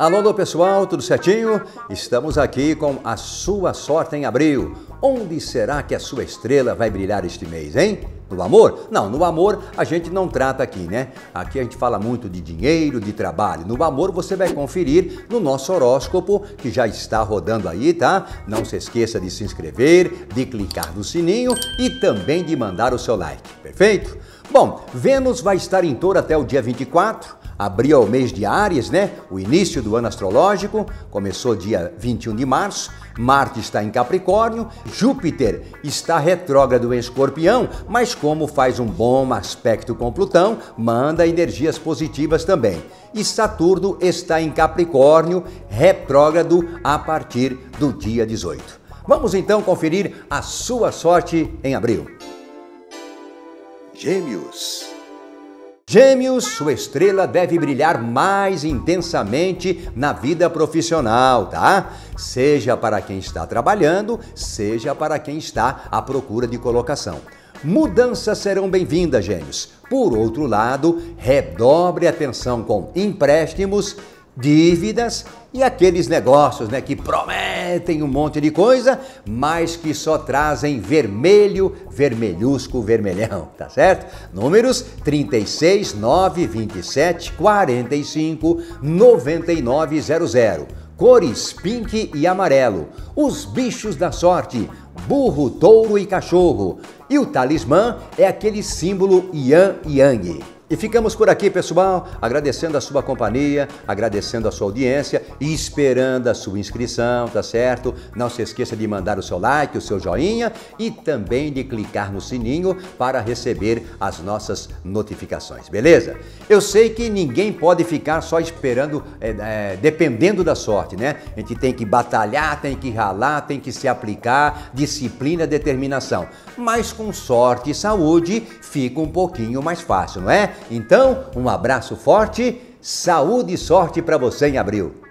Alô, alô pessoal, tudo certinho? Estamos aqui com a sua sorte em abril. Onde será que a sua estrela vai brilhar este mês, hein? No amor? Não, no amor a gente não trata aqui, né? Aqui a gente fala muito de dinheiro, de trabalho. No amor você vai conferir no nosso horóscopo que já está rodando aí, tá? Não se esqueça de se inscrever, de clicar no sininho e também de mandar o seu like, perfeito? Bom, Vênus vai estar em touro até o dia 24 abriu o mês de Áries, né? O início do ano astrológico, começou dia 21 de março. Marte está em Capricórnio, Júpiter está retrógrado em Escorpião, mas como faz um bom aspecto com Plutão, manda energias positivas também. E Saturno está em Capricórnio, retrógrado a partir do dia 18. Vamos então conferir a sua sorte em abril. Gêmeos. Gêmeos, sua estrela deve brilhar mais intensamente na vida profissional, tá? Seja para quem está trabalhando, seja para quem está à procura de colocação. Mudanças serão bem-vindas, gêmeos. Por outro lado, redobre atenção com empréstimos, dívidas e aqueles negócios né, que prometem um monte de coisa, mas que só trazem vermelho, vermelhusco, vermelhão, tá certo? Números 36 9 27 45 9900. Cores pink e amarelo. Os bichos da sorte: burro, touro e cachorro. E o talismã é aquele símbolo Yan Yang. E ficamos por aqui, pessoal, agradecendo a sua companhia, agradecendo a sua audiência e esperando a sua inscrição, tá certo? Não se esqueça de mandar o seu like, o seu joinha e também de clicar no sininho para receber as nossas notificações, beleza? Eu sei que ninguém pode ficar só esperando, é, é, dependendo da sorte, né? A gente tem que batalhar, tem que ralar, tem que se aplicar, disciplina, determinação. Mas com sorte e saúde fica um pouquinho mais fácil, não é? Então, um abraço forte, saúde e sorte para você em abril.